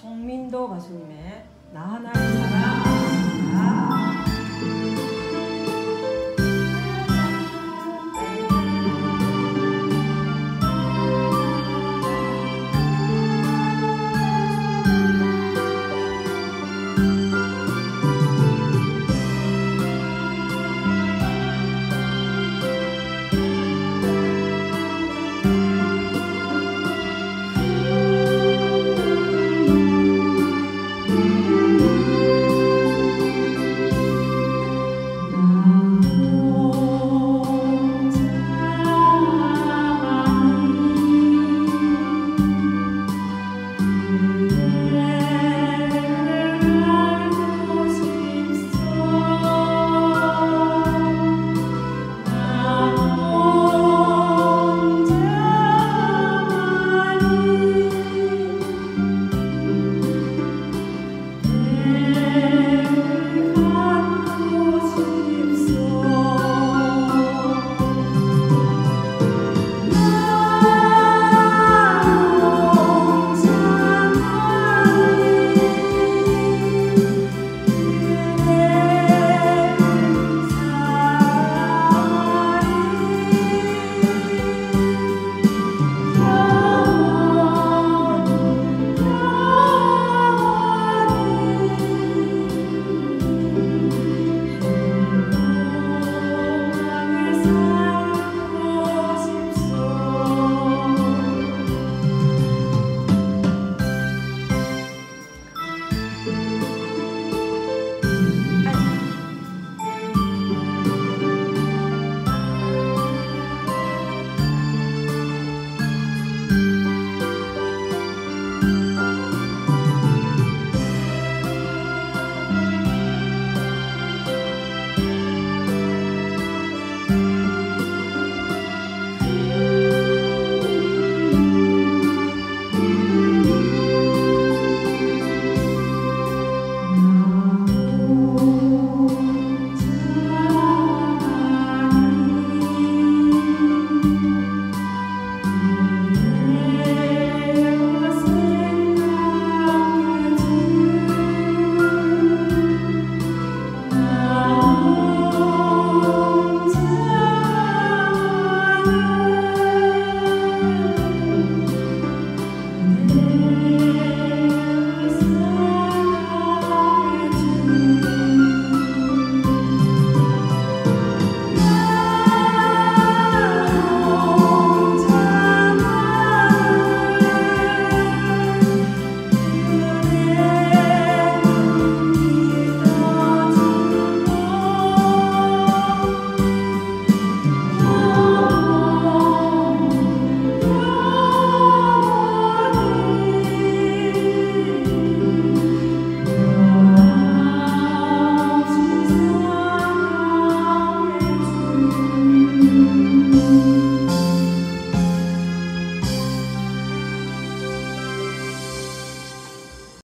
송민도 가수님의 나 하나를 그 사랑